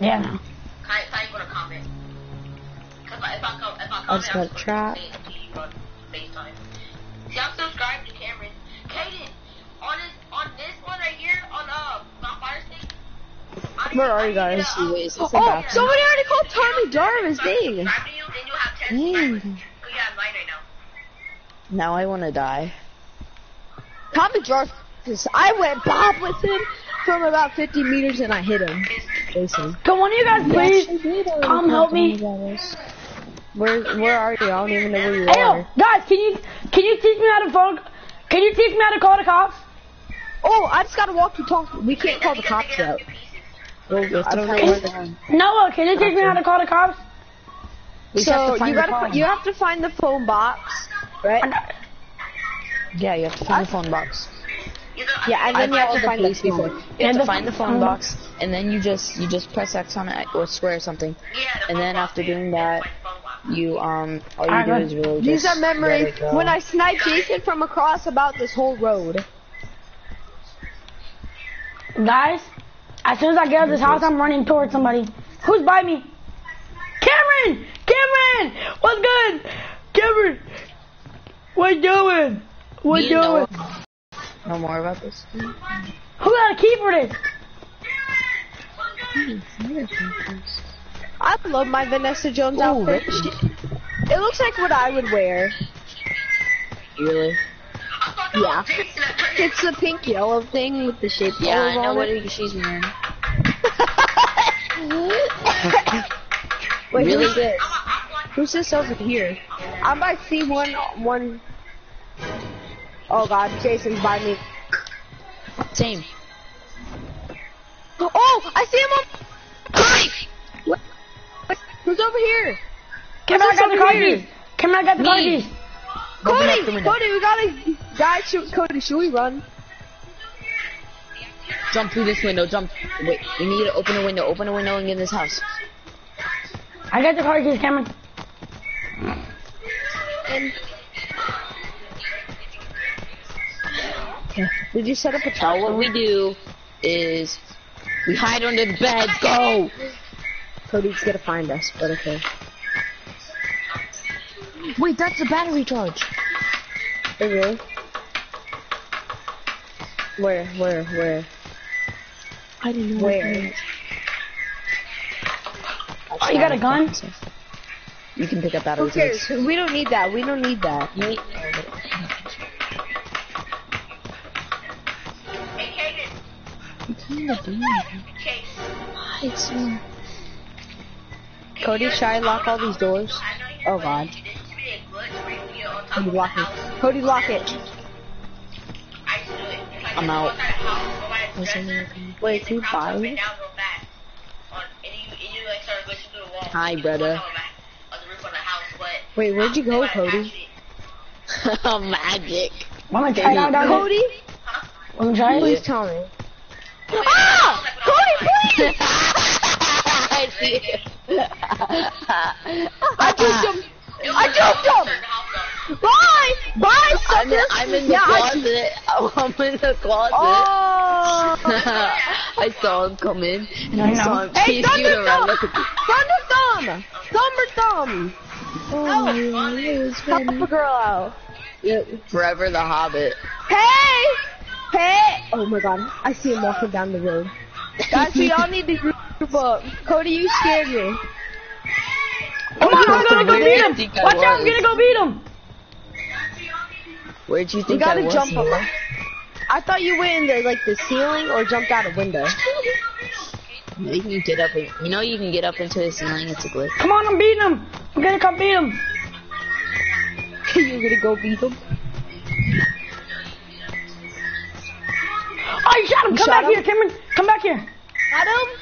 Yeah. Can I, can I go to comment? Cause if I come, if I comment, I just got a trap. say it until you run FaceTime. See, I'm subscribed to Cameron. Cayden, on this, on this one right here, on uh, my fire stick. Where are you guys? get a, um, Anyways, it's oh, bathroom. Somebody already called Tommy Jarvis, dang. Subscribe to you, then you'll have 10 Dang. subscribers. Oh, yeah, I'm nine right now. Now I want to die. Tommy Jarvis, I went bob with him from about 50 meters and I hit him. Listen. Can one of you guys please come help me? Where where are you? I don't even know where you Hey, yo, are. guys, can you can you teach me how to phone? Can you teach me how to call the cops? Oh, I just gotta walk you talk. We can't call the cops out. Well, I don't know where they are. Noah, can you teach me how to call the cops? So have to you gotta phone. you have to find the phone box, right? Yeah, you have to find the phone box. Yeah, and then you have to find the police phone. You have And to the find the phone phone box, and then you just you just press X on it or square or something. Yeah, the And then after box, doing man. that, That's my phone box. You um all you Alright, do good. is really Use just that memory let it go. when I sniped Jason from across about this whole road. Guys, as soon as I get out of this house, I'm running towards somebody. Who's by me? Cameron! Cameron! What's good? Cameron! What you doing? What you and doing? Noah know more about this. Who got a key for this? I love my Vanessa Jones outfit. She- It looks like what I would wear. Really? Yeah. It's the pink yellow thing with the shape Yeah, I colors know on what it. it- she's wearing. Wait, Really? who's this? Who's this over here? I'm by C1, one. Oh god, Jason's by me. Same. Oh, I see him on. What? What? Who's over here? Cameron, I got the car here? keys. Cameron, I got the car keys. Open up the Cody. Cody, we got a guy. Shoot, Cody, should we run? Jump through this window. Jump. Wait, we need to open a window. Open a window and get in this house. I got the car keys, Cameron. Did you set up a Now trap? what we do is we hide under the bed. Go. Cody's gonna find us, but okay. Wait, that's the battery charge. Oh, really? Where, where, where? I didn't know. Where? Oh, you got a gun? You can pick up battery Who cares? We don't need that. We don't need that. You need- Cayden. Chase. It's, um, Cody, should I lock all these doors? I know you Oh but god. This should be a glitch where you get on top Cody, of the lock house. it. Cody, lock it. I used to do it. It's like I'm out. outside the house, go by the What's dresser, in Wait, and who then crouch up buys and down real fast. On, and you, and you like start glitching through the wall. Hi, brother. on the back- On the roof of the house, but Wait, where'd you go, I- I Cody? Magic. Wanna try down Cody, Huh? Want me to try please tell me. Ah! Cody, please! I see it. I jumped him. I jumped him. Turn the house up. Bye, bye, I'm in. I'm in the Yeah, closet. I'm in the closet. Oh. I saw him come in, and I, I saw him Hey, chase you Thunder around. Thumb! Thunder Thumb! Thumber Thumb! Oh, Help a girl out. Yep. Forever the Hobbit. Hey! Hey! Oh my god, I see him walking down the road. Guys, we all need to group up. Cody, you scared me. Come on, I'm gonna go beat him. Watch out, I'm gonna go beat him. Where'd you You think You gotta was? jump him. I thought you went in the, like, the ceiling or jumped out a window. You can get up. You know you can get up into the ceiling. It's a glitch. Come on, I'm beating him. I'm gonna come beat him. You're gonna go beat him? Oh, you shot him. You Come shot back him? here, Cameron. Come back here. Got him?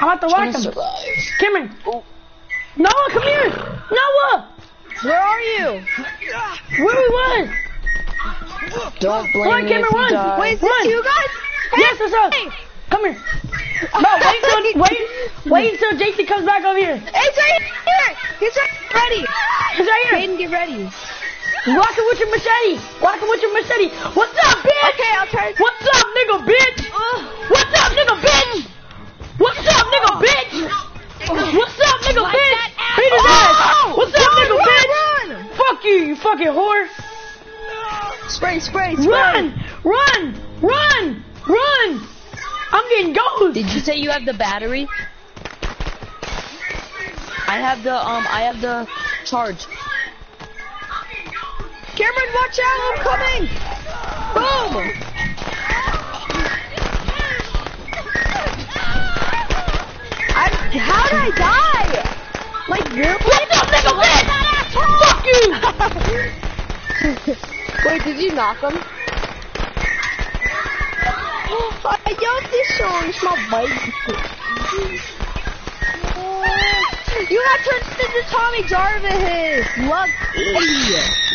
I'm about to to him. survive. Cameron. Oh. Noah, come here. Noah. Where are you? Where we was? Don't blame Run, me Cameron, if you run. die. Wait, is this you guys? Yes, it's us. Come here. No, wait till wait, wait until Jason comes back over here. It's right here! He's right ready! He's right here. Hayden, get ready. Rocking with your machete. rocking with your machete. What's up, bitch? Okay, I'll turn. What's up, nigga, bitch? Uh, What's up, nigga, bitch? What's up, nigga, bitch? What's up, nigga, bitch? Beat his ass. What's up, nigga, bitch? Fuck you, you fucking whore. Spray, spray, spray. Run, run, run, run. I'm getting gold. Did you say you have the battery? I have the, um, I have the charge. Cameron, watch out! I'm coming! Boom! I, how did I die? Like, really? What the nigga bitch? Fuck you! Wait, did you knock him? I love this song, it's my baby. You got turned into Tommy Jarvis! Lucky!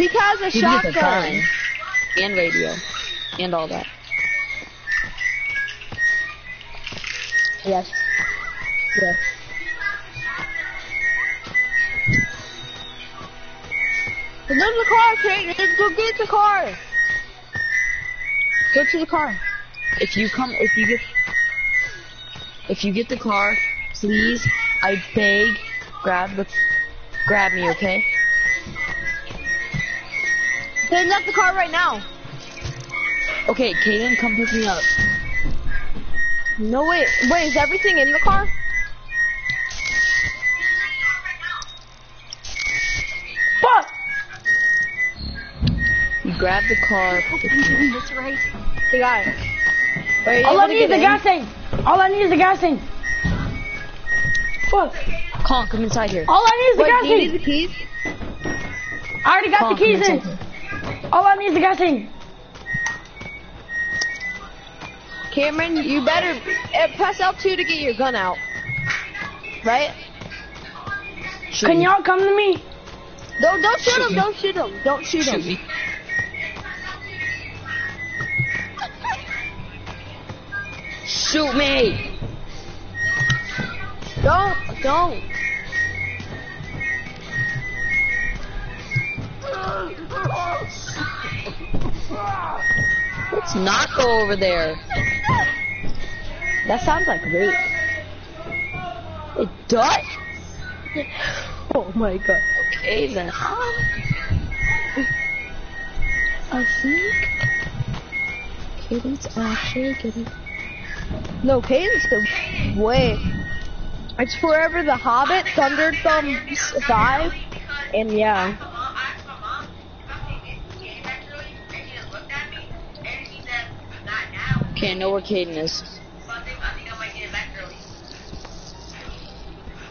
He has a You can get the shotgun. and radio and all that. Yes. Yes. Go to the car, Kate. Go get the car. Go to the car. If you come, if you get, if you get the car, please, I beg, grab the, grab me, okay? They left the car right now. Okay, Cayden, come pick me up. No wait, wait, is everything in the car? Fuck! You grab the car. pick me up. They got it. Wait, All I need is the in? gas tank. All I need is the gas tank. Fuck. Colin, come inside here. All I need is the Wait, gas do you need the keys? I already got Colin, the keys come in. Inside I need is the gas tank. Cameron, you better uh, press L2 to get your gun out. Right? Shoot Can y'all come to me? Don't, don't shoot Shoot him, me. don't shoot him, don't shoot him. Shoot me. Shoot me! Don't, don't. Let's not go over there. That sounds like rape. It does? Oh my god. Okay then. I think Cayden's actually getting. No, Cayden's the way. It's forever the Hobbit, Thunder Thumb 5, and yeah. Okay, I know where Cayden is. I think, I might get back early.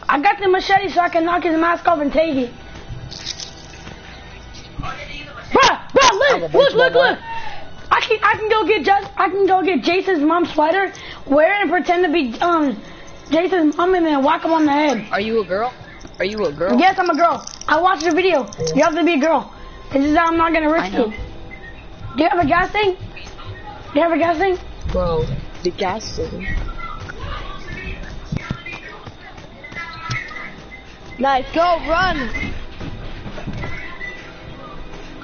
I got the machete so I can knock his mask off and take it. Did you use a machete? Bruh, bruh, look, look, look, look. I can, I can go get just, I can go get Jason's mom's sweater, wear it, and pretend to be um Jason's mom, and then whack him on the head. Are you a girl? Are you a girl? Yes, I'm a girl. I watched the video. You have to be a girl. This is how I'm not gonna risk it. Do you have a gas tank? Do you have a gas tank? Bro, the gas station. Nice, go, run!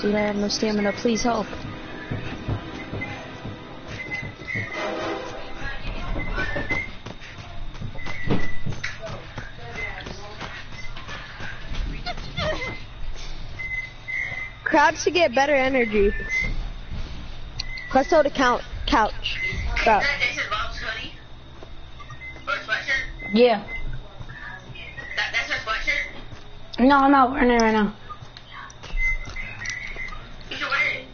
Dude, I have no stamina. Please help. Crouch to get better energy. Let's O to count, couch. Is that Jason's mom's hoodie? Or sweatshirt? Yeah. That, that's her sweatshirt? No, I'm not wearing it right now. You should wear it.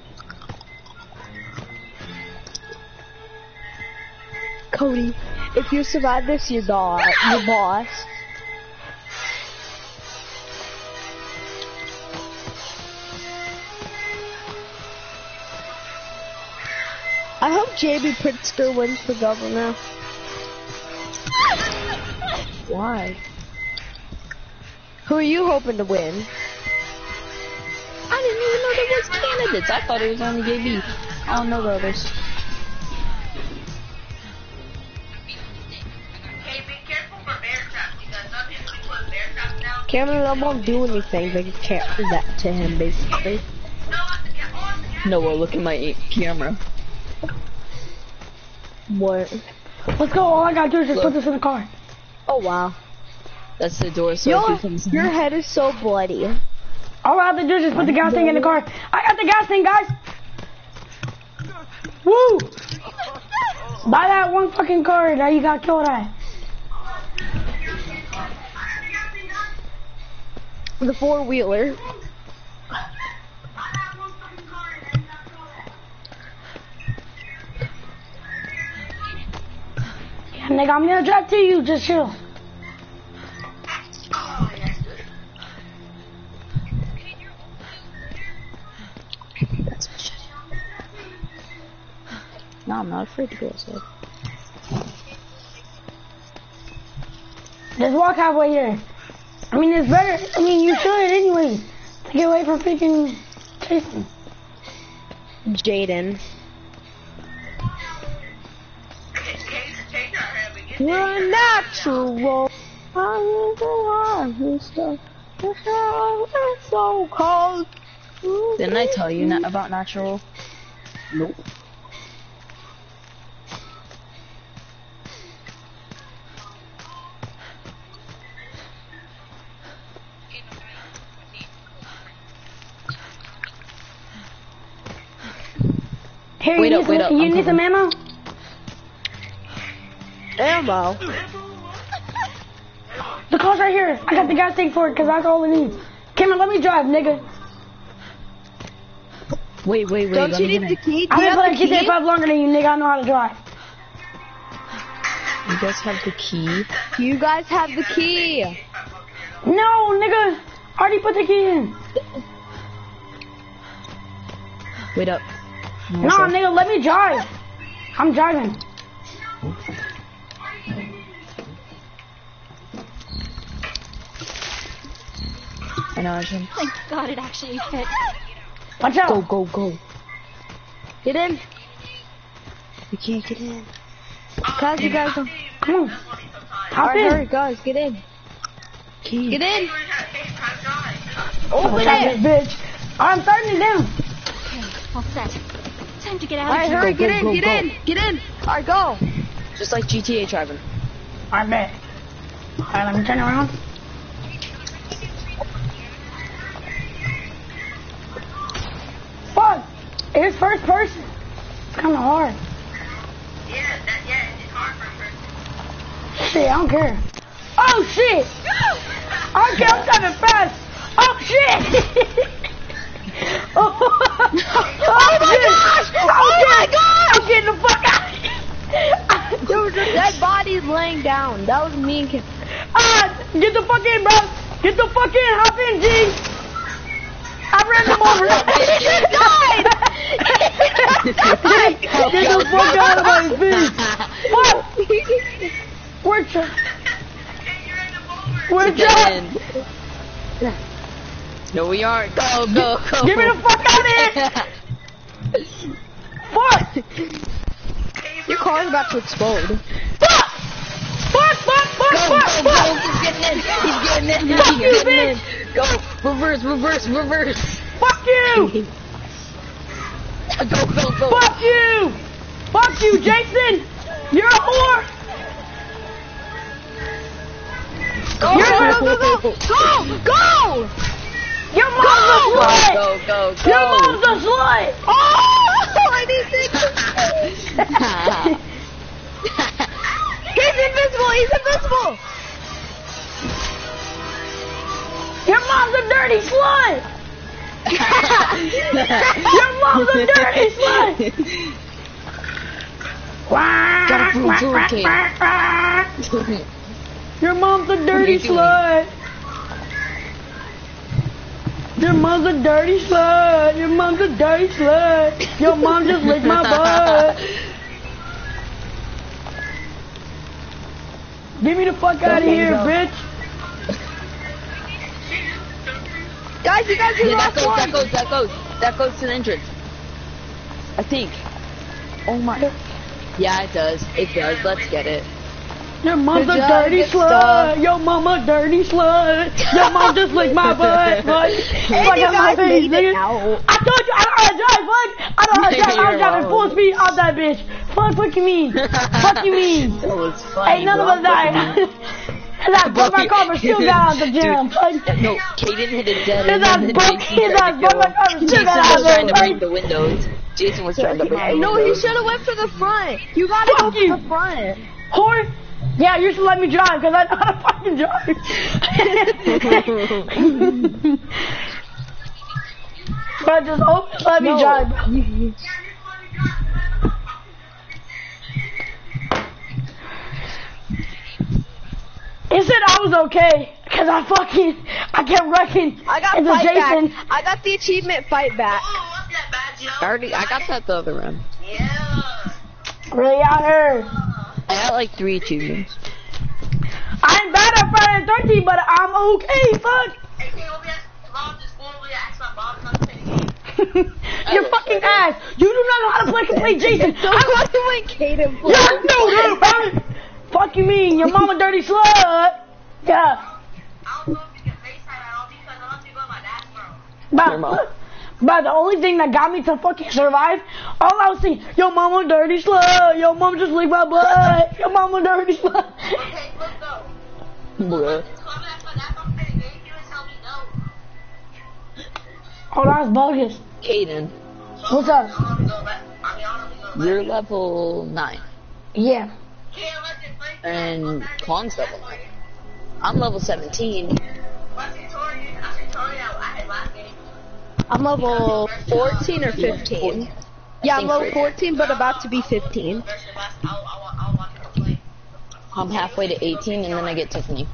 Cody, if you survive this, you're boss. You're boss. JB Pritzker wins for governor. Why? Who are you hoping to win? I didn't even know there was candidates. I thought it was only JB. I don't know the others. Hey, be careful for bear traps, because some people put bear traps down. Cameron I won't do anything, They you can't do that to him, basically. No, I forget. Oh, I forget. Noah, look at my camera. What? Let's go. All I gotta do is just Look. put this in the car. Oh wow. That's the door. So Your, if he comes your head is so bloody. All I have to do is just put the gas tank in the car. I got the gas tank, guys. Woo! Buy that one fucking car that you got killed at. The four wheeler. Nigga, I'm gonna drive to you. Just chill. No, I'm not afraid to go outside. Just walk halfway here. I mean, it's better. I mean, you should anyways. To get away from freaking chasing. Jaden. Our hair, we get You're natural. I'm the stuff. It's so cold. Didn't I tell you na- about natural? Nope. Here, Wait you up, need, wait some, up, you need some ammo? Ammo. The car's right here. I got the gas tank for it because that's all it needs. Cameron, let me drive, nigga. Wait, wait, wait. Don't you need the key? I've you been have playing GTA 5 longer than you, nigga. I know how to drive. You guys have the key. You guys have the key. No, nigga. I already put the key in. Wait up. Nah, nigga, let me drive. I'm driving. I know. I. Thank God it actually fit. Watch out. Go, go, go. Get in. You can't get in. Guys, you guys don't. Come on. Hop Alright, in. hurry, guys, get in. Key. Get in. Open Open it, it. bitch. I'm starting it down. All set. Time to get out Alright, of here. hurry, go, get in, go, get go. in, get in. Alright, go. Just like GTA driving. I bet. Alright, let me turn around. First person. It's kinda hard. Yeah, that, yeah, it's hard for her. Shit, I don't care. Oh shit! I I'm driving fast! Oh shit! oh, oh, my gosh! Oh my gosh! I'm getting the fuck out! There was a dead body laying down. That was me and Kim. Ah, get the fuck in, bro. Get the fuck in. Hop in, G. I ran him over. he just died. Get the fuck out of my face. What? Where's Chuck? Where's Get Chuck? in. No, we aren't. Go, go, go. Get me the fuck out of here. Fuck. Your car's about to explode. Fuck. Fuck, fuck, fuck, Go, fuck, go, go. fuck. He's getting in. He's getting in. Fuck He's you, getting in. bitch. Go. Reverse, reverse, reverse. Fuck you. Go, go, go. Fuck you. Fuck you, Jason. You're a whore. Go, You're go, go, go, go. Go, go. Your mom's a slut. go, go, go. Your mom's a slut. Oh, I need this. He's invisible. He's invisible. Your mom's a dirty slut. Your mom's a dirty slut. Gotta prove Hurricane. Your mom's a dirty slut. Your mom's a dirty slut. Your mom's a dirty slut. Your mom just licked my butt. Get me the fuck out of here, bitch. Guys, you guys are Yeah, that goes, one. that goes, that goes. That goes to the entrance. I think. Oh my. Yeah, it does. It does. Let's get it. Your mom's Good a job, dirty slut. stuff. Your mom a dirty slut. Your mom just licked my butt. Fuck. And Fuck you out my face, nigga. out. I told you I don't know drive, fuck. I don't know drive. I was You're driving full speed out that bitch. Fuck, what you mean? fuck you mean? That was funny. Ain't none of us die. His ass broke my car, but still got out of the gym. Like, No, Kaden hit a dead end ass and then broke- Jason his tried ass to broke go. my car, but still Jason got was out of trying to break the windows. Jason was trying to break the No, he should have went for the front. You gotta Fuck go you. for the front. Whore? Yeah, you should let me drive because I know how to fucking drive. but just open, let me No. drive. It said I was okay because I fucking I kept wrecking I got into fight Jason. back. I got the achievement fight back. Oh, what's that bad, Joe? I already, I got that the other round. Yeah. Really out here. I got like three achievements. I'm bad at Friday the 13th, but I'm okay. Fuck. Hey, can you be Mom just formally asked my mom not to play the game. Your fucking ass. You do not know how to play, play Jason. Don't I'm go to when Cayden Yeah, I know that, man. Fuck you mean? Your mama dirty slut. Yeah. I don't know if you can FaceTime at all because I don't think on my dad's phone. But, but the only thing that got me to fucking survive, all I was saying, yo mama dirty slut, yo mama just lick my butt, yo mama dirty slut. Okay, look though. Bruh. Just call me after my dad's phone, play the game, you and tell me no. Oh, that's bogus. Cayden, What's up? I don't want to go back. I mean, I don't want to go back. you're level 9. Yeah. Can't let it play. And Con's level 9. I'm level 17. What's your Tori? I said Tori, I I had last game. I'm level 14 or 15. Yeah, I'm level 14, but about to be 15. I, I, want- I want him to play. I'm halfway to 18 and then I get Tiffany.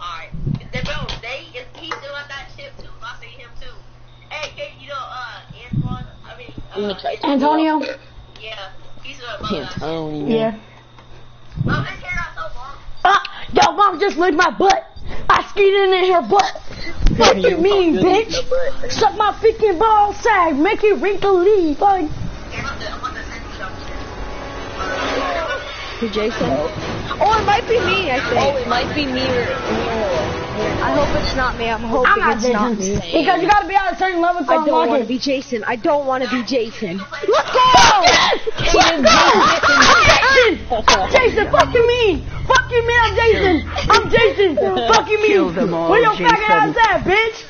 Alright. Then, bro, they, if he still at that ship too. I see him too. Hey, you know, uh, Antoine, I mean, I'm gonna uh, try. Antonio? yeah, he's a love that shit. Antonio. Yeah. Love his hair out so long. Ah, yo mom just licked my butt. I skeeted in her butt. Fuck you mean, bitch. Suck my freaking ball sack, make it wrinkly. Like, Yeah, I'm about to, I'm about to send you something. To Jason. Oh, it might be me, I think. Oh, it might be me or, I hope it's not me. I'm hoping I'm not it's not me. Because you gotta be at a certain level to I don't want to it. be Jason. I don't want to be Jason. Let's go! Let's go! I'm Jason! Jason! Fuck you mean? Fuck you mean I'm Jason? I'm Jason! Fuck you mean? Kill them all, Where your faggot ass at, bitch?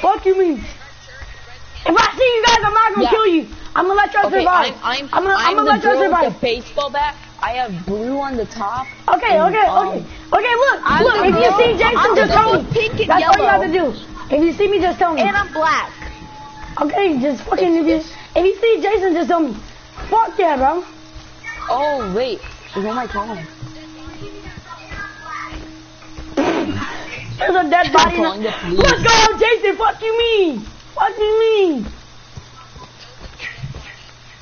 Fuck you mean? If I see you guys, I'm not gonna Yeah. kill you. I'm gonna let y'all Okay, survive. I'm, I'm, I'm gonna, I'm I'm gonna let y'all girl with the baseball bat. I have blue on the top. Okay, and, okay, um, okay. Okay, look, I'm look, if you see Jason, I'm just tell me. pink and That's all you have to do. If you see me, just tell me. And I'm black. Okay, just fucking, if you, if you see Jason, just tell me. Fuck yeah, bro. Oh, wait. Who am I calling? There's a dead body. calling the police. Let's go, Jason. Fuck you mean? Fuck you mean?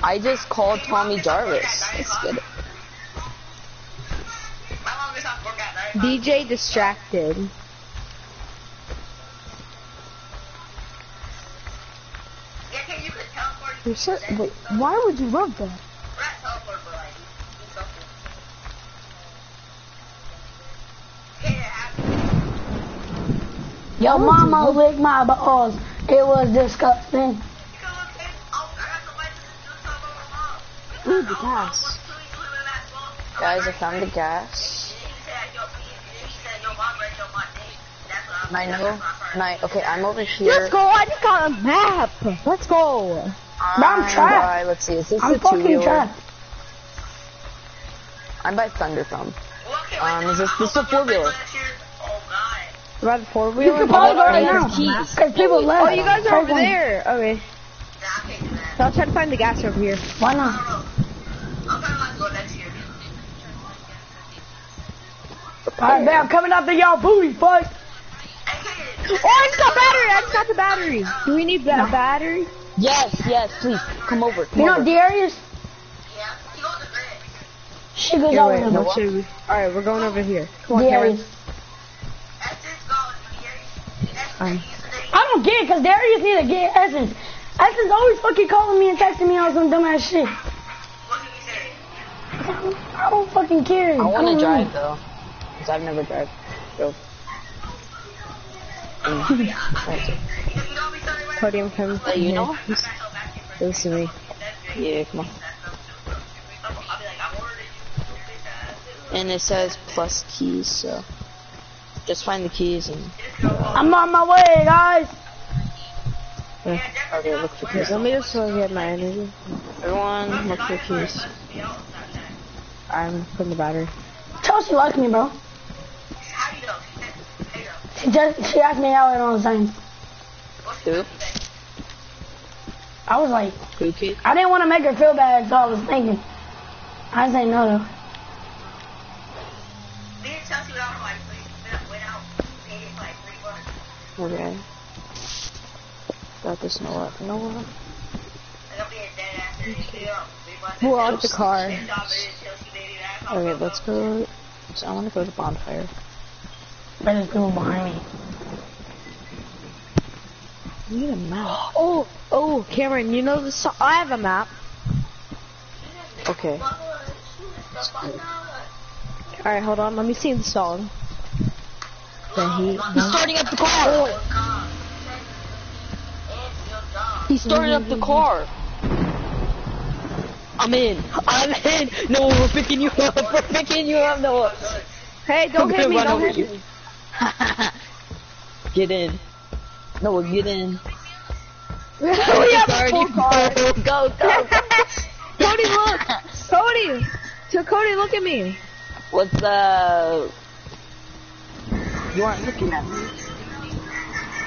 I just called Tommy Jarvis. Let's get it. How long is that workout, right? DJ distracted. You could teleport. You're so, wait, why would you love that? We're at teleport, but like, do something. Okay, it happened. Yo, mama licked my balls. It was disgusting. My name. That's what I'm And I know. that's my first. And I, okay, I'm over here. Let's go. I just got a map. Let's go. I'm trapped. by- let's see, is this I'm a fucking trapped. I'm by Thunderthumb. Well, okay, Um, is this- I'll this is a four-wheeler. Oh, Ride the four You can probably go right Oh, now. Because people left. Oh, you guys are over there. Okay. I can't do that. So I'll try to find the gas over here. Why not? Alright, man, I'm coming after y'all booty, fuck. Hey, kid. Oh, I just got battery. I just got the battery. Do we need that battery? Yes, yes, please, come over. Come You know over. Darius? Yeah, he goes to bed. She goes over wait, there. what we? All right, we're going over here. Come on, Darius. That's his goal, Darius. That's Alright. yesterday. I don't get it, because Darius need to get Essence. Essence always fucking calling me and texting me on some dumbass shit. What did he say? I don't fucking care. I want don't to know. drive though, because I've never drive. Drove. Mm. That's it. You know me, sorry, right? Cody, I'm coming. Hey, you know? Listen to me. Yeah, come on. I'll be like, I ordered it. And it says plus keys, so. Just find the keys and. I'm on my way, guys. Okay, look for keys. Let me just go get my energy. Everyone, look for keys. I'm putting the battery. Chelsea likes me, bro. How you know? How you know? She just she asked me out it on the signs. Who? I was like, Who kid? I didn't want to make her feel bad, so I was thinking. I say no though. Me and Chelsea went out for like three, went out, paid for like three months. Okay. Got this Noah. Noah. Like I'm being dead ass and three months. Who owns the car? Okay, let's go. So I want to go to bonfire. There's people behind me. We need a map. Oh, oh, Cameron, you know the song? I have a map. Okay. Alright, hold on. Let me sing the song. The heat. He's starting up the car. He started up the car. I'm in. I'm in. No, we're picking you up. We're picking you up, Noah. Hey, don't hit me, don't hit me. get in. Noah, get in. we have a full car. Go, go, go. Cody, look! Cody! So Cody, look at me. What's uh? You aren't looking at me.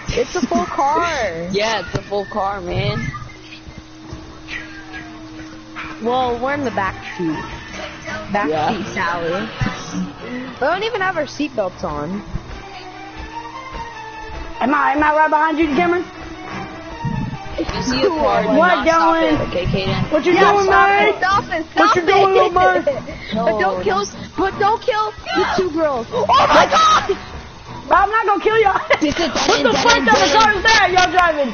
It's a full car. Yeah, it's a full car, man. Well, we're in the back seat. Back Yeah. seat, Sally. We don't even have our seatbelts on. Am I am I right behind you, Cameron? If you see a car, do What not stop it, okay, Cayden? What you Yeah, doing, stop it, stop it, stop What you it. doing, little man? but don't kill, but don't kill the two girls. Oh my God! I'm not gonna kill y'all. What the fuck end, kind of car is that y'all driving?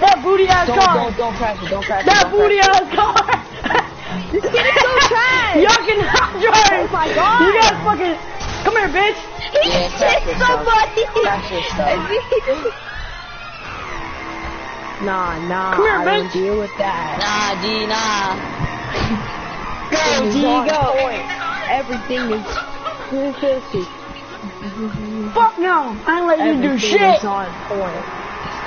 That booty ass Don't, car. don't, don't crash it, don't crash it. That booty ass car. This kid is so trash. Y'all cannot drive. Oh my God. You guys fucking. Come here, bitch. He Yeah, hit somebody. Crash. Nah, nah, Come here, I don't bitch. deal with that. Nah, G, nah. Go, G, go. Everything is 350. Fuck no. I ain't letting you do Everything shit. is on point.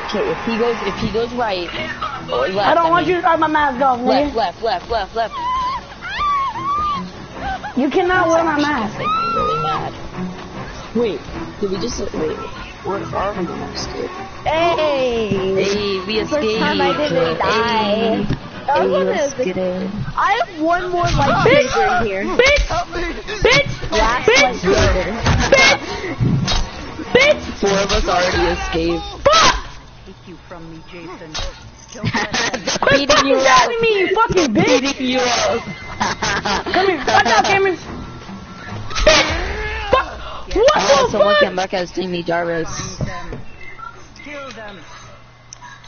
Okay, if he goes, if he goes right, or left, I don't want mean, you to drive my mask off, Left, nigga. left, left, left, left. You cannot wear my mask. Make me really mad. Wait, did we just wait? Where are we next, dude? Hey! Hey, we First escaped. time I didn't die. Hey, That hey, was let's a- get in. I have one more lightsaber in here. Bitch! Bitch! Last Bitch! lightsaber. Bitch! Bitch! Four of us already escaped. Fuck! Quit Beating fucking you up. me, you fucking bitch! Beating you up. Come here. Watch out, Cameron. Fuck! What I had the someone fuck? come back as Timmy Jarvis.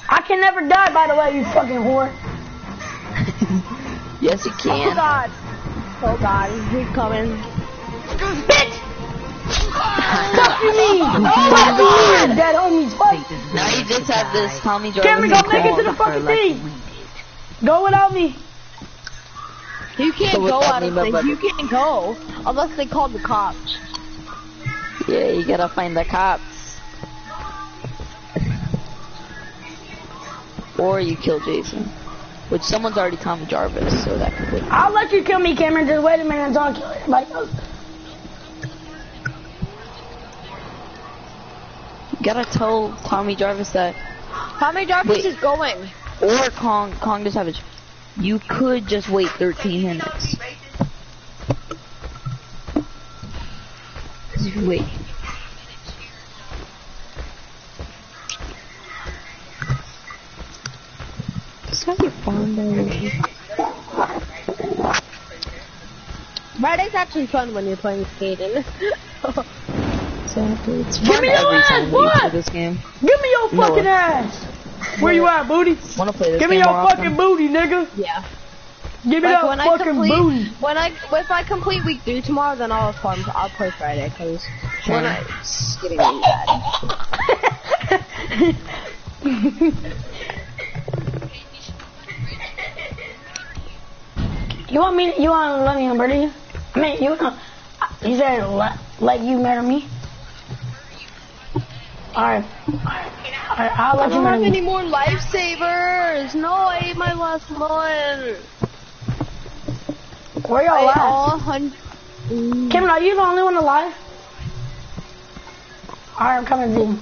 I can never die, by the way, you fucking whore. Yes, you oh, can. Oh god. Oh god, he's coming. Bitch! Fuck you mean? Oh my god! Dead homies, fuck! Now you just have this Tommy Jarvis. Cameron, go and make it to the fucking thing! Go without me. You can't So go without out me, of but- things. You can't go unless they call the cops. Yeah, you gotta find the cops. Or you kill Jason. Which someone's already Tommy Jarvis, so that could be. I'll let you kill me, Cameron. Just wait a minute until I kill everybody else. Gotta tell Tommy Jarvis that, Tommy Jarvis Wait. is going. or Kong, Kong the Savage. You could just wait 13 minutes. Wait. This gotta be fun though. Friday's actually fun when you're playing with Cayden. Exactly. It's Give me your ass, what? this game. Give me your No. fucking ass. Where you at, booty? Wanna play this Give me your fucking often? booty, nigga. yeah. Give me Like that when I fucking complete, booty. when I if I complete week three tomorrow, then I'll fun. I'll play Friday because when I it's getting really bad. you want me? You want to let me murder you? I mean, you. Uh, you said let, let you murder me? Alright. Alright, I'll let you don't have any more lifesavers. No, I ate my last one. Where y'all I at? all hun- Kevin, are you the only one alive? Alright, I'm coming to you.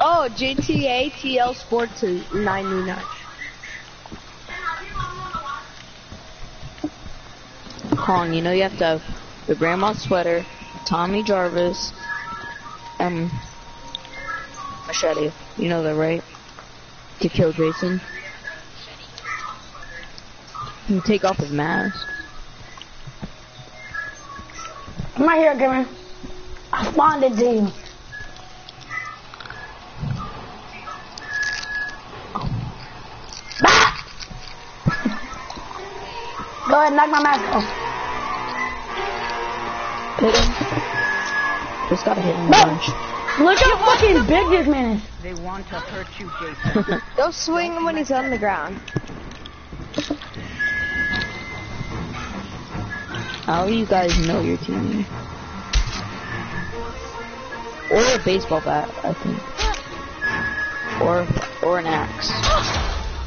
Oh, GTA TL Sports is 99. Kong, you know you have to have the grandma sweater, Tommy Jarvis, um, machete. You know that, right? To kill Jason. You take off his mask. I'm right here, Kevin. I spawned it to you. Ah! Go ahead, knock my mask off. Hit him. Just gotta hit him a No. Bunch. Look how fucking big this man is. They want to hurt you, Jason. Don't swing him when he's on the ground. How do you guys know your team? Or a baseball bat, I think. Or or an axe.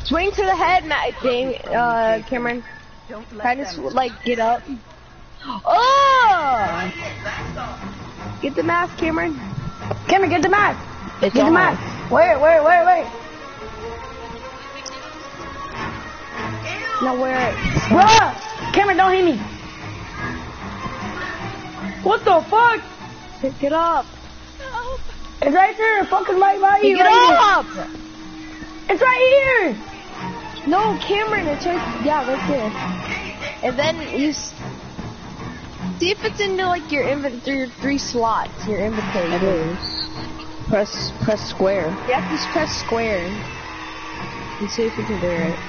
Swing to the head, Matt. Dang, uh, Cameron. Don't let Kind of like get up. Oh! Get the mask, Cameron. Cameron, get the mask. It's Get the on. mask. Wait, wait, wait, wait. Now wear it. Bruh! Cameron, don't hit me. What the fuck? Pick it up. It's right there, fucking right by you. Pick it right up. here. It's right here. No, Cameron, it's right. Yeah, right there. And then you see if it's into like your inventory, three slots, your inventory. It is. Press press square. You have to just press square. And see if you can do it.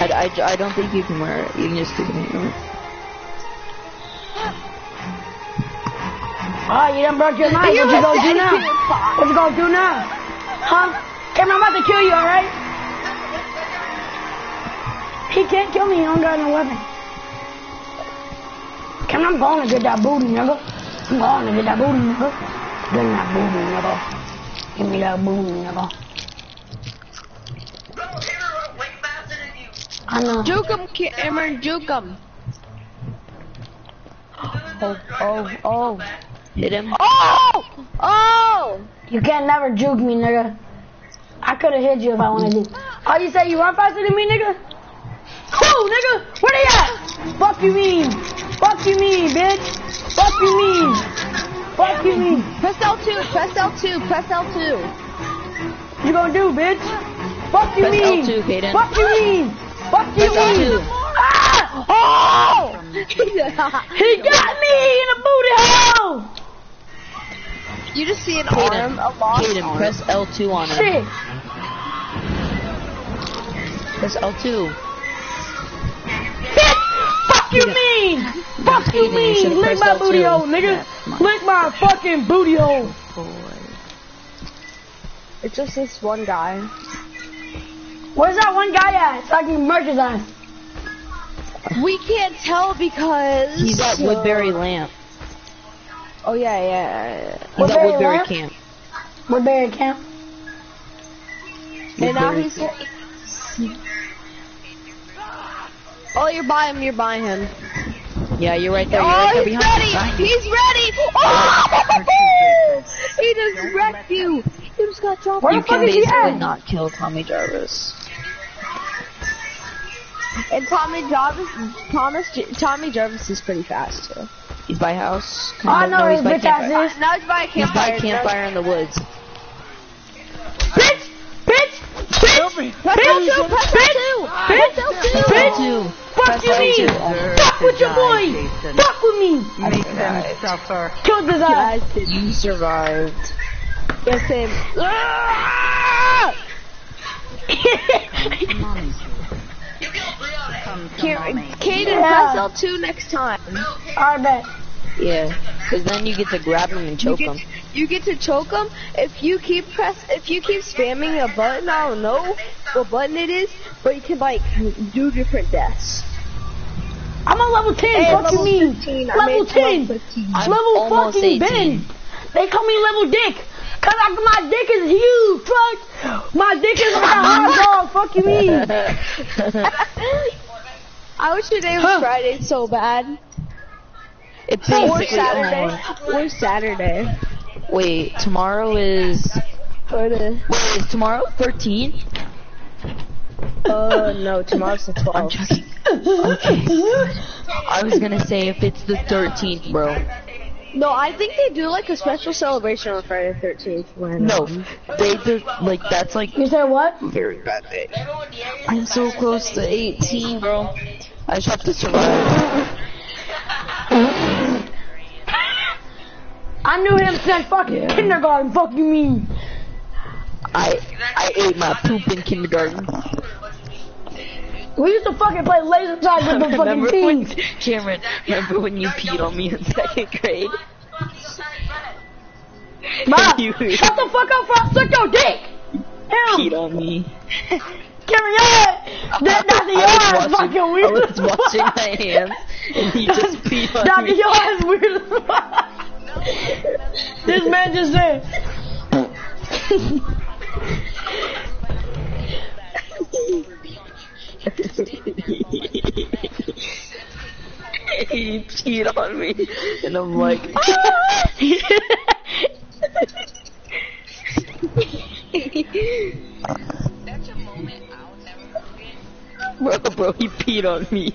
I, I, I don't think you can wear it. You can just stick it in your Oh, you done broke your knife. What you gonna do now? What you gonna do now? Huh? Cameron, I'm about to kill you, alright? Can't kill me, he don't got no weapon. Cameron, I'm going to get that booty, nigga. I'm going to get that booty, nigga. Me that booty, nigga. Give me that booty, nigga. Bro, you're way faster than you. I know. Juke him, Cameron, juke him. Oh, oh, oh. Hit him. Oh! Oh! You can't never juke me, nigga. I could have hit you if I wanted to. Oh, you say you run faster than me, nigga? Who, nigga? Where they at? Fuck you mean? Fuck you mean, bitch? Fuck you mean? Fuck you mean? Press L2, press L2, press L2. You gonna do, bitch? Fuck you Press mean? L2, Cayden. Fuck you mean? Fuck you Press mean? L2. Ah! Oh! He got me in the booty hole! you just see an arm, a long Cayden, arm. press L2 on him. Shit. Press L2. Bitch! Fuck you mean? Fuck you mean? Lick my booty hole, nigga. Lick my fucking booty hole. It's just this one guy. Where's that one guy at? So I can murder his ass. We can't tell because He's at Woodbury Lamp. Oh yeah, yeah. yeah. He's Woodbury at Woodbury Lamp? Camp. Woodbury camp. And now Woodbury he's. Camp. Oh, you're by him. You're by him. Yeah, you're right there. You're Oh, right there oh, he's ready. behind. He's ready. Oh! oh! he just wrecked you. You just got dropped. Where You the fuck can is he basically at? not kill Tommy Jarvis. And Tommy Jarvis, Thomas, Tommy Jarvis is pretty fast too. He's by house. Oh, I Kind of. know no, he's his by bitch ass campfire. Now he's by a He's by campfire. campfire in the woods. Bitch! Press Bitch! L2, press Bitch! L2. Bitch! Press Bitch! Fuck you mean? Fuck with your boy! Fuck with me! Make them suffer. Killed his ass. Guys, You survived. yes, him. Mommy, You killed three of them. come to Cameron, mommy. Cayden, Yeah. press L2 next time. I bet. Yeah, because then you get to grab him and choke him. You get to choke him if you keep press if you keep spamming a button. I don't know what button it is, but you can like do different deaths. I'm on level 10. Hey, fuck level you mean? 15. Level made it to 10. level I'm level fucking 18. Ben. They call me level dick. Cause I, my dick is huge. Fuck. My dick is like a hot dog. Fuck you mean? I wish today was Huh. Friday so bad. It's Or Saturday. almost- Or Saturday. Wait, tomorrow is. Or Wait, is tomorrow 13? uh, no, tomorrow's the 12th. I'm. Okay. I was gonna say if it's the 13th, bro. No, I think they do like a special celebration on Friday the 13th. When, No, um, they do like that's like Is said what? very bad day. I'm so close to 18, bro. I just have to survive. I knew him since fucking kindergarten. Fuck you mean? I I ate my poop in kindergarten. We used to fucking play laser tag with the fucking teams. Cameron? Remember when you peed on me in second grade? Mom, You- shut the fuck up for I suck your dick. Peed Him, on me. Carry on. That, that's the I ass was watching, fucking weird. I was washing my hands, and he just peed on Dr. me. Your ass weird as fuck. This man just said. he peed on me, and I'm like, bro, bro, he peed on me.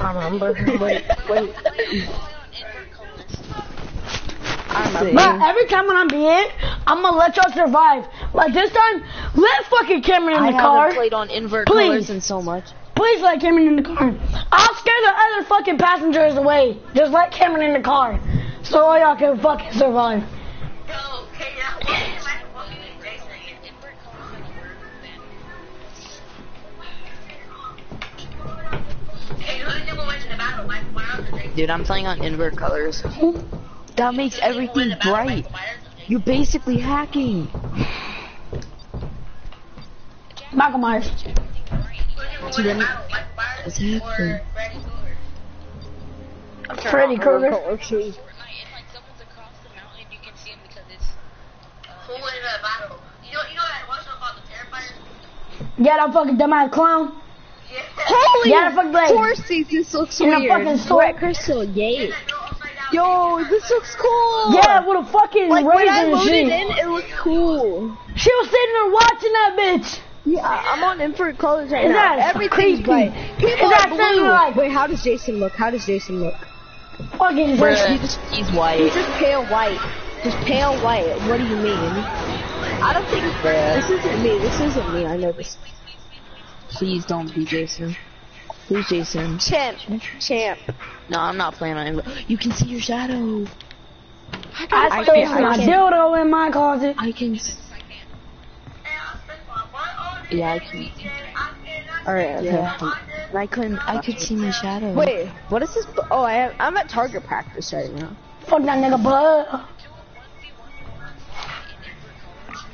I remember. Wait, wait. I remember. But every time when I'm being, I'm gonna let y'all survive. Like this time, let fucking Cameron in I the car. haven't played on invert Please. colors in so much. Please let Cameron in the car. I'll scare the other fucking passengers away. Just let Cameron in the car. So all y'all can fucking survive. Yo, okay, yeah, why am I fucking Jason? Hey, who's the the battle? Why, why aren't the Jason? Dude, I'm playing on invert colors. That makes everything bright. You're basically hacking. Michael Myers. Who's the one in the battle? Mike Myers What's happening? Freddy Krueger? Freddy Krueger. Who in the battle? You know, you know that one show called The Terrifier? Yeah, that fucking dumbass clown. Yeah. Holy Yeah, the fucking like, Horsey, this looks In a fucking sword. Wet crystal, yay. That girl upside down. Yo, this looks cool. yeah, with a fucking Like when I razor loaded shit. in, it looked cool. She was sitting there watching that bitch. Yeah, I'm on infrared colors right Is now. that Everything's creepy? bright. People Is are that blue. like- Wait, how does Jason look? How does Jason look? Fucking Bruh, freaky. he's, white. He's just pale white. Just pale white. What do you mean? I don't think this isn't me. This isn't me. I know this. Please don't be Jason. Who's Jason? Champ. Champ. No, I'm not playing on him. You can see your shadow. I I still can't- have my can't- dildo in my closet. I can. s- Yeah, I can. Alright, okay. Yeah. I couldn't. I could see my shadow. Wait, what is this? Oh, I am, I'm at target practice right now. Fuck that nigga blood.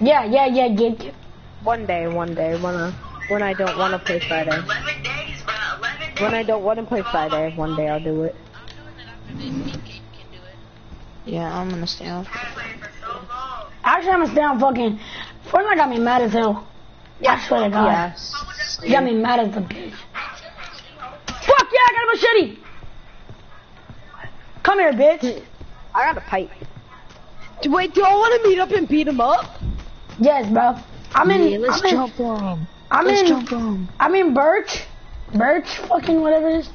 Yeah, yeah, yeah, get get. One day, one day, when I, when I don't want to play Friday. When I don't want to play Friday, one day I'll do it. Yeah, I'm gonna stay off. I've been playing for so long. Actually, I'm gonna stay on fucking. Fortnite got me mad as hell. Yeah, I swear to God. Yes. You got me mad as a bitch. Fuck yeah, I got a machete. Come here, bitch. I got a pipe. Do- Wait, do I want to meet up and beat him up? Yes, bro. I'm in. Yeah, let's I'm in, jump on. I'm Let's in. jump on. him. I'm in Birch. Birch, fucking whatever it is.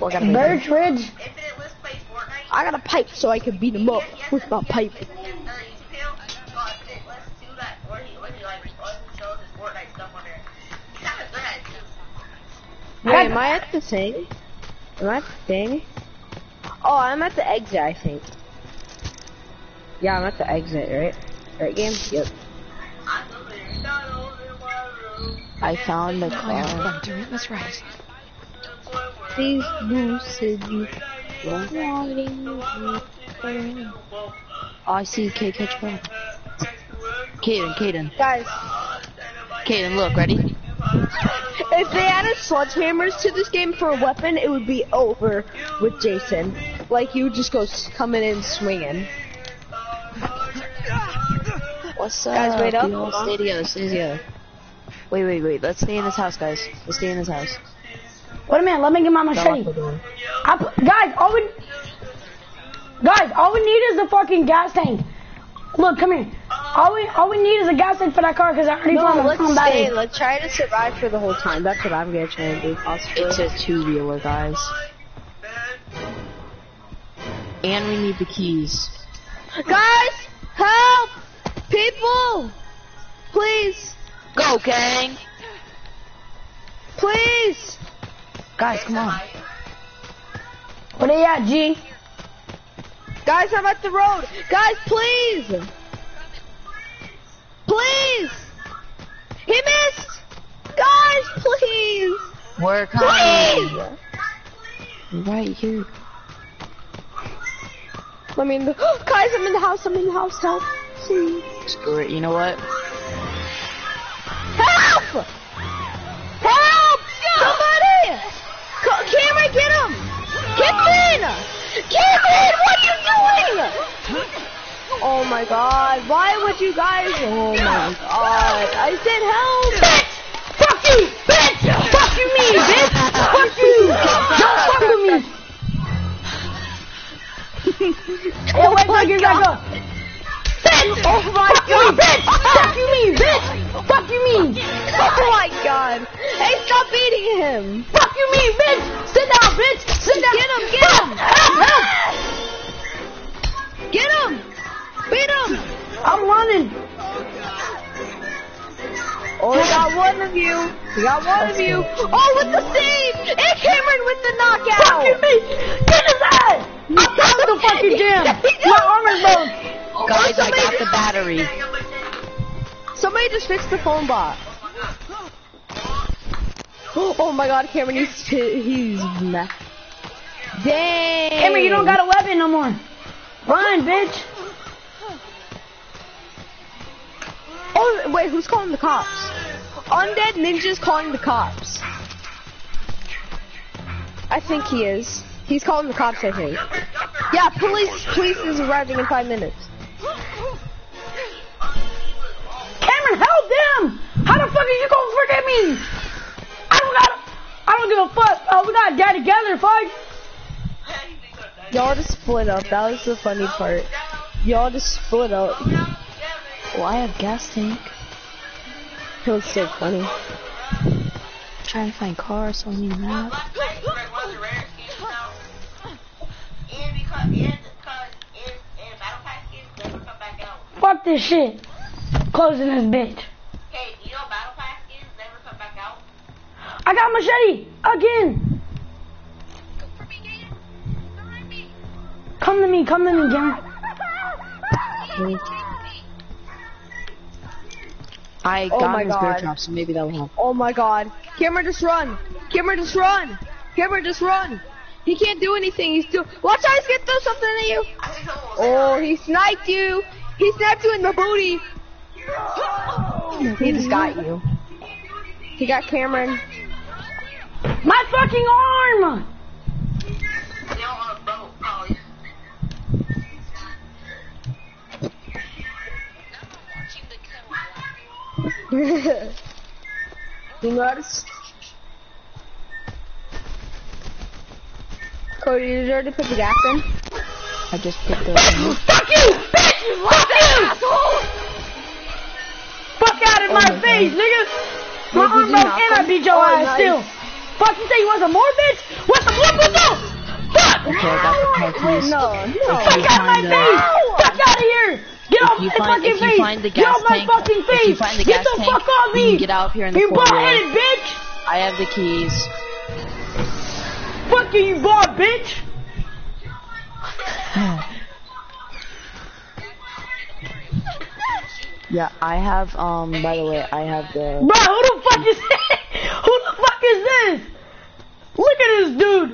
Well, I, got a pipe. Birch Ridge. Infinite List plays Fortnite. I got a pipe so I can beat him up with my pipe. YouTube channel. Infinite List too. That where he, where he like always shows his Fortnite stuff on there. He's kind of good at it too. Wait, am I at the thing? Am I at the thing? Oh, I'm at the exit, I think. Yeah, I'm at the exit, right? Right, game? Yep. I found a car. That's right. These lucid you. I see K catch fire. Cayden, Cayden, Guys, Cayden, look, ready? If they added sledgehammers to this game for a weapon, it would be over with Jason. Like, you would just go s- coming in swinging. What's up? Guys, wait up. Yo, Stay together, stay together. Wait, wait, wait. Let's stay in this house, guys. Let's stay in this house. Wait a minute, let me get my machete. I guys, all we guys, all we need is a fucking gas tank. Look, come here. All we all we need is a gas tank for that car because I already No, found let's stay. Let's try to survive for the whole time. That's what I'm gonna try and do. Possibly. It's a two-wheeler, guys. And we need the keys. Guys, help! People, please, Go, gang! please. Guys, come on. Where they at, G? Guys, I'm at the road. Guys, please. Please. He missed. Guys, please. We're Please. Right here. Let me in the. Guys, I'm in the house. I'm in the house. Help. Please. Screw it. You know what? Help! Help! Somebody! Co- Cameron, get him! Cameron! Cameron, what are you doing? Oh my god, why would you guys? Oh my god, I said help! Bitch! Fuck you, bitch! Fuck you, me, bitch! Fuck you! Don't fuck with me! Wait till I get back. Bitch! Oh my god! bitch! Fuck you, me, bitch! Fuck you, me! Oh my god! Hey, stop beating him! Fuck you, me, bitch! Sit down, bitch! Sit down! Get him, get him! Help, help! Get him! Beat him! I'm running. Oh, we got one of you. We got one of you. Oh, with the save! came in with the knockout! Fuck you, me! Get his ass! I'm out of the fucking gym! My arm is broke! Guys, I got the battery. Somebody just fixed the phone bot. Oh my god, Cameron, he's he's mad. Dang. Cameron, you don't got a weapon no more. Run, bitch! Oh wait, who's calling the cops? Undead Ninja's calling the cops. I think he is. He's calling the cops. I think. Yeah, police. Police is arriving in five minutes. Cameron, help them! How the fuck are you gonna forget me? I don't got. I don't give a fuck. Oh, we gotta die together, fuck. Y'all just split up. That was the funny part. Y'all just split up. Well, I have gas tank. It was so funny. trying to find cars, so I need a map. Black Black is like one of the rare skins now. And because, and because, and, and Battle Pass skins never come back out. Fuck this shit. Closing this bitch. Hey, you know Battle Pass skins never come back out? I got machete again. Come to me, come to me, Cameron. I Oh got my his bear God. trap, so maybe that will help. Oh my god. Cameron, just run. Cameron, just run. Cameron, just run. He can't do anything. He's still. Watch out, he's gonna throw something at you. Oh, he sniped you. He sniped you in the booty. He just got you. He got Cameron. My fucking arm. They don't want to bro, probably. you notice? Cody, did you already put the gas in? I just put the. Fuck you, bitch! Fuck you! Fuck out of my Oh my face, nigga! My arm broke and I beat your Oh, ass nice. still. Fuck, you say you want some more, bitch? More, bitch? Fuck! Okay, I got the car keys. No, no. Fuck out of my the- face! Fuck out of here! Get off my find- fucking face! the Get off my tank- fucking face! the Get the tank, fuck off me! get out here in the You bald-headed bitch! I have the keys. Fuck you, you bald bitch! Yeah, I have, um, by the way, I have the... Bro, who the fuck is Who the fuck is this? Look at this dude!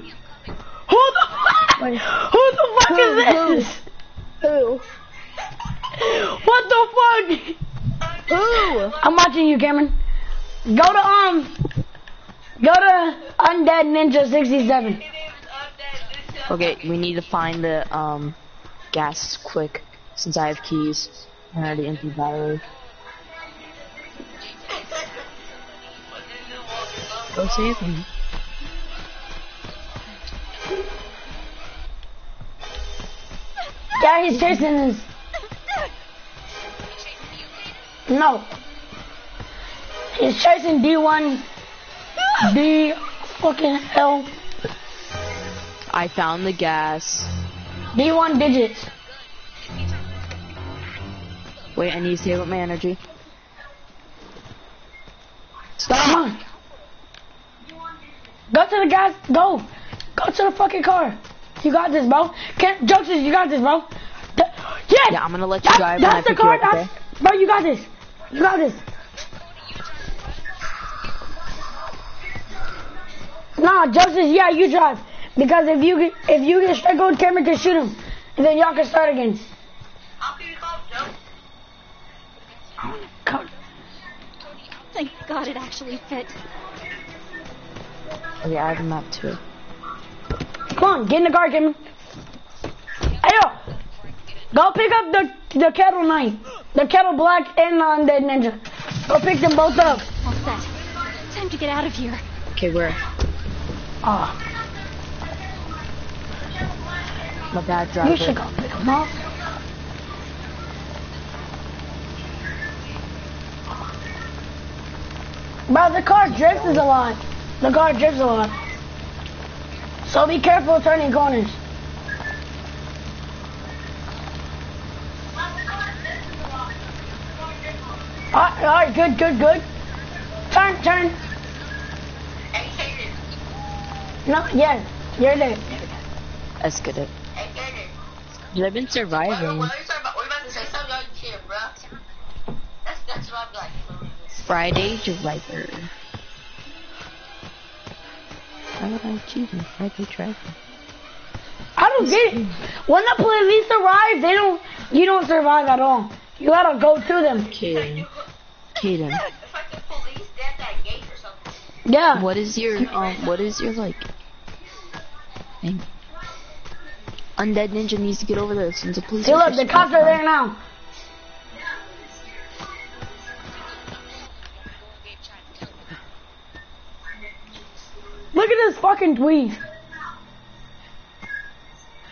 Who the fuck? Wait. Who the fuck Who, is this? Who? What the fuck? Who? I'm watching you, Cameron. Go to um. Go to Undead Ninja 67. Okay, we need to find the um gas quick since I have keys I already emptied battery. Go save me. Yeah, he's chasing us. No. He's chasing D1. D fucking hell. I found the gas. D1 digits. Wait, I need to save up my energy. Stop! Go to the gas. Go. Go to the fucking car. You got this, bro. Can't, Jokes, you got this, bro. Th- yes. Yeah, I'm gonna let you drive that's the car. up, okay? Bro, you got this. You got this. Nah, Joseph, yeah, you drive. Because if you get, if you get straight gold, Cameron can shoot him. And then y'all can start again. How can you call Joe? Come, Thank God it actually fit. Oh, yeah, I have a map too. come on, get in the car, Cameron. Hey, yo. Go pick up the, the kettle knight. The kettle black and uh, the undead ninja. Go pick them both up. All set. Time to get out of here. Okay, where? Oh, My bad driver. you should go pick them up. Bro, the car drifts a lot. The car drifts a lot. So be careful turning corners. Alright, alright, good, good, good. Turn, turn. No, yes, you're there. Let's get it. Hey, Cayden. Dude, I've been surviving. what are you talking about? What are you about to say? Something on here, bro. That's, that's what I'm like. Friday driver. Why would I choose a Friday driver? I don't get it. When the police arrive, they don't, you don't survive at all. You gotta go to them. Cayden. Cayden. It's like the police, they at that gate or something. Yeah. What is your um what is your like thing? Undead Ninja needs to get over there since the police See, look, the cops are there now. Look at this fucking tweet.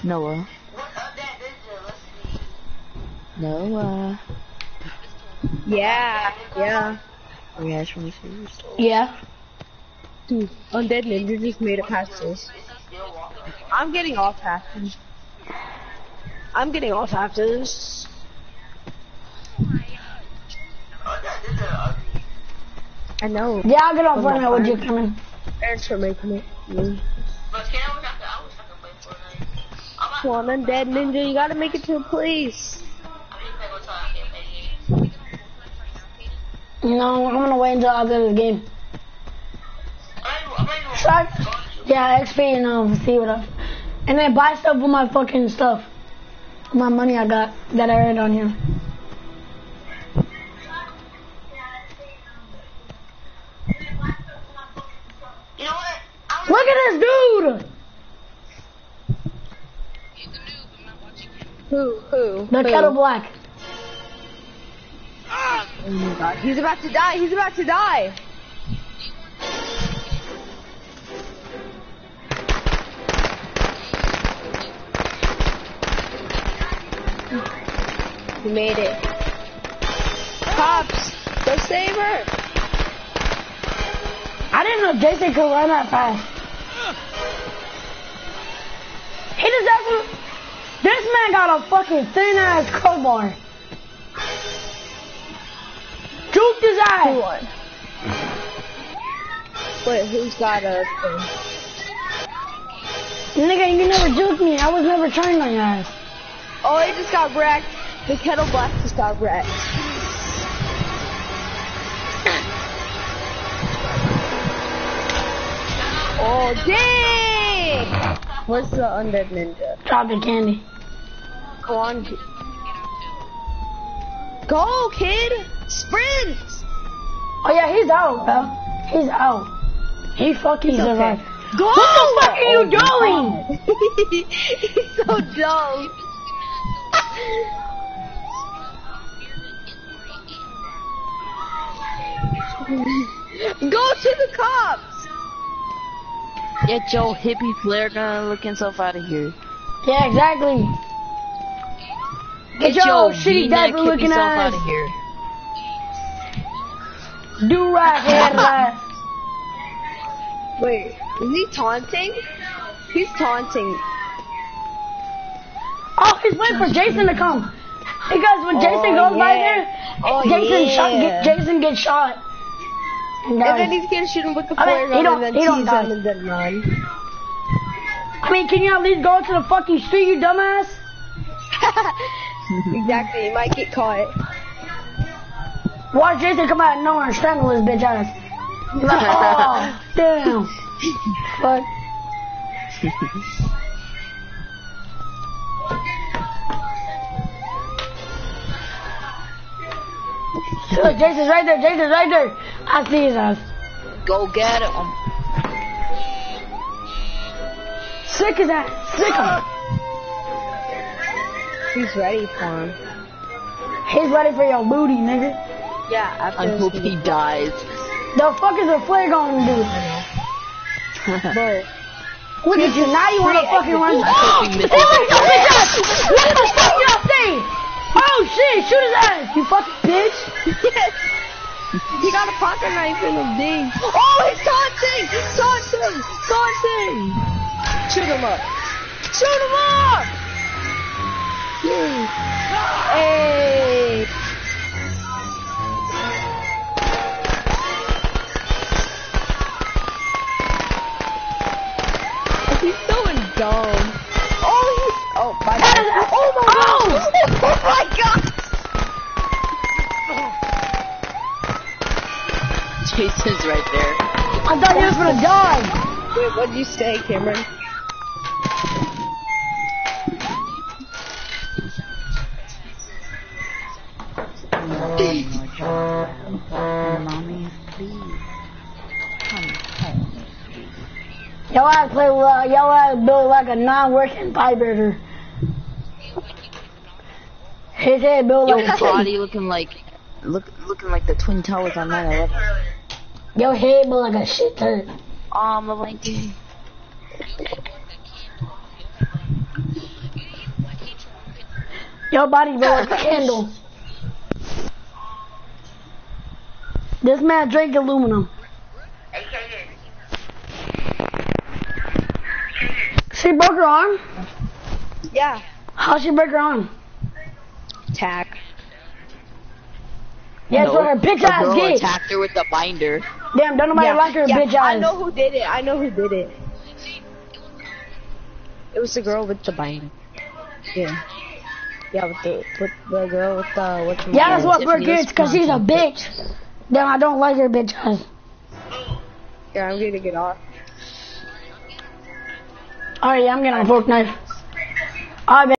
Noah. What up that ninja? Let's see. Noah. Yeah, yeah. Oh yeah, I just want to see your story. Yeah. Dude, Undead Ninja just made it past this. Is he still walking? I'm getting off after this. I'm getting off after this. Oh, that ninja ugly. I know. Yeah, I'll get on Fortnite with you coming. Thanks for making it. Mm. But can I wish I could, I wish I could play Fortnite. I'm not, Come on, Undead Ninja, you gotta make it to the police. I mean, play until I can't play games. No, I'm gonna wait until after the game. I'm ready, I'm ready Try, yeah, XP and um, see what up. And then buy stuff with my fucking stuff. My money I got that I earned on here. Look at this dude! Who? Who? The kettle black. Oh my god. He's about to die. He's about to die. He made it. Cops, go save her. I didn't know Jason could run that fast. He just this man got a fucking thin ass crowbar. Juked his ass. Wait, who's got a thing? Nigga, you never juked me. I was never trying on your ass. Oh, he just got wrecked. The kettle black just got wrecked. Oh, dang! What's the undead ninja? Chocolate candy. Go on. Go, kid! Sprint! Oh yeah, he's out, bro. He's out. He fucking He's okay. survived. Go! What the fuck are you doing? He's so dumb. Go to the cops. Get your hippie flare gun looking self out of here. Yeah, exactly. Get, your, shitty V-neck diaper looking self out of here. Do right head ass. Wait, is he taunting? He's taunting. Oh, he's waiting for Jason to come. Because when oh, Jason Oh, goes by yeah. there, Oh, Jason shot. yeah. Get, Jason gets shot. And then he's gonna shoot him with the I mean, flare gun don't- and then tease him and then run. I mean, can you at least go to the fucking street, you dumbass? exactly, he might get caught. Watch Jason come out of nowhere and strangle his bitch ass. Like, oh, damn. Fuck. Look, Jason's right there. Jason's right there. I see his ass. Go get him. Sick his ass. Sick him. He's ready for him. He's ready for your booty, nigga. Yeah, after I hope game. he dies. The fuck is a flare gonna do? Bro, Look at you. Now you wanna fucking run. I hope he misses Hey, look, the bitch ass! What the fuck y'all say? Oh shit, shoot his ass, you fucking bitch! He got a pocket knife in him, dang. Oh, he's taunting! Taunting! Taunting! Shoot him up! Shoot him up! Hey! He's so dumb. Oh, he's... Oh, my God. Oh, my God. Oh, my God. Jason's right there. I thought you was gonna die. Wait, what did you say, Cameron? Mommy, please. Come home. Yo, I play well. Yo, I build like a non-working vibrator. His head built Yo, like a body looking like, look, looking like the twin towers on 9/11. Your head built like a shit turd. Oh, I'm level 19. Your body built like a candle. This man drank aluminum. She broke her arm? Yeah. How she break her arm? Tack. Yeah, No, so her bitch ass girl gay. attacked her with the binder. Damn, don't nobody yeah, like her yeah, bitch I know who did it. I know who did it. It was the girl with the bang. Yeah. Yeah, with the with the girl with the what's her Yeah, that's what Brooke Tiffany is, cause she's a bitch. Then I don't like her bitch ass. Yeah, I'm gonna get off. Alright, yeah, I'm getting a fork knife. Alright,